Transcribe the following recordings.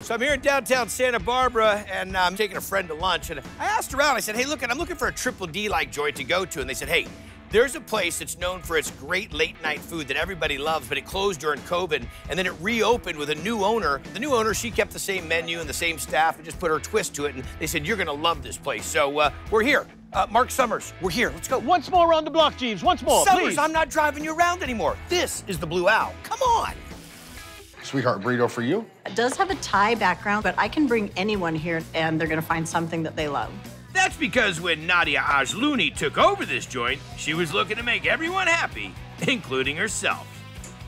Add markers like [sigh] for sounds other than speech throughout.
So I'm here in downtown Santa Barbara, and I'm taking a friend to lunch. And I asked around. I said, "Hey, look, I'm looking for a triple D-like joint to go to." And they said, "Hey, there's a place that's known for its great late-night food that everybody loves, but it closed during COVID, and then it reopened with a new owner. The new owner, she kept the same menu and the same staff, and just put her twist to it. And they said, "You're gonna love this place." So uh, we're here. Uh, Marc Summers, we're here. Let's go. Once more around the block, Jeeves. Once more, Summers, please. I'm not driving you around anymore. This is the Blue Owl. Come on. Sweetheart burrito for you. It does have a Thai background, but I can bring anyone here and they're gonna find something that they love. That's because when Nadia Ajluni took over this joint, she was looking to make everyone happy, including herself.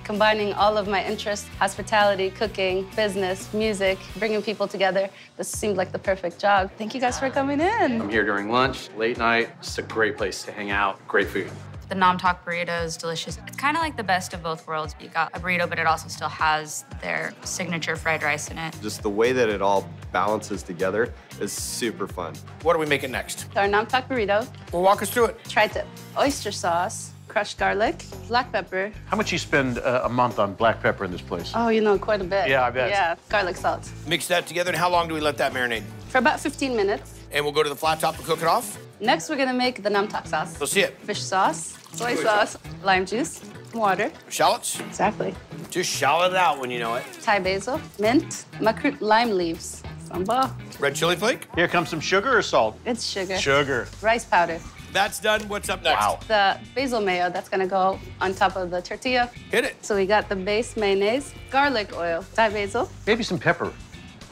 Combining all of my interests hospitality, cooking, business, music, bringing people together this seemed like the perfect job. Thank you guys for coming in. I'm here during lunch, late night. It's a great place to hang out, great food. The Nam Tok burrito is delicious. It's kind of like the best of both worlds. You got a burrito, but it also still has their signature fried rice in it. Just the way that it all balances together is super fun. What are we making next? Our nam tok burrito, Well, walk us through it. tri-tip, oyster sauce, crushed garlic, black pepper. How much you spend uh, a month on black pepper in this place? Oh, you know, quite a bit. Yeah, I bet. Yeah, garlic salt. Mix that together, and how long do we let that marinate? For about 15 minutes. And we'll go to the flat top and cook it off? Next, we're gonna make the nam tok sauce. Let's see it. Fish sauce, soy sauce, lime juice, water. Shallots? Exactly. Just shallot it out when you know it. Thai basil, mint, makrut lime leaves, sambal. Red chili flake? Here comes some sugar or salt? It's sugar. Sugar. Rice powder. That's done. What's up next? Wow. The basil mayo that's gonna go on top of the tortilla. Hit it. So we got the base mayonnaise, garlic oil, Thai basil. Maybe some pepper.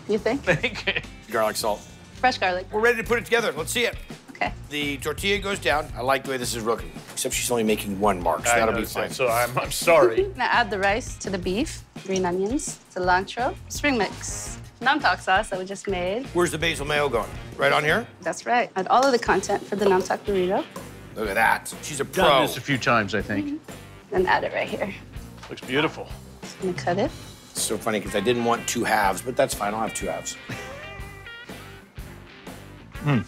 You think? [laughs] Garlic salt. Fresh garlic. We're ready to put it together. Let's see it. Okay. The tortilla goes down. I like the way this is looking. Except she's only making one mark, so I that'll be noticed that, fine. So I'm, I'm sorry. [laughs] I'm gonna add the rice to the beef, green onions, cilantro, spring mix, nam tok sauce that we just made. Where's the basil mayo going? Right on here? That's right. Add all of the content for the nam tok burrito, Look at that. She's a Done pro. this a few times, I think. Mm-hmm. then add it right here. Looks beautiful. Just gonna cut it. It's so funny because I didn't want two halves, but that's fine. I'll have two halves. Mm.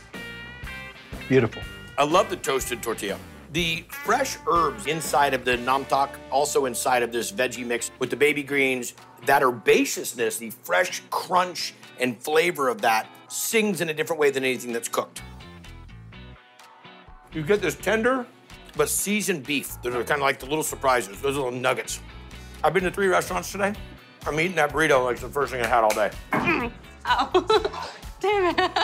Beautiful. I love the toasted tortilla. The fresh herbs inside of the nam tok, also inside of this veggie mix with the baby greens, that herbaceousness, the fresh crunch and flavor of that sings in a different way than anything that's cooked. You get this tender but seasoned beef. Those are kind of like the little surprises, those little nuggets. I've been to three restaurants today. I'm eating that burrito like it's the first thing I had all day. [laughs] oh, [laughs] damn Nam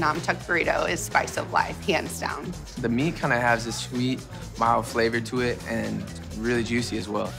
Tok um, burrito is spice of life, hands down. The meat kind of has a sweet, mild flavor to it and really juicy as well.